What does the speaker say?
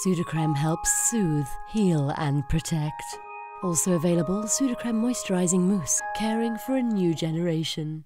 Sudocrem helps soothe, heal, and protect. Also available, Sudocrem Moisturizing Mousse, caring for a new generation.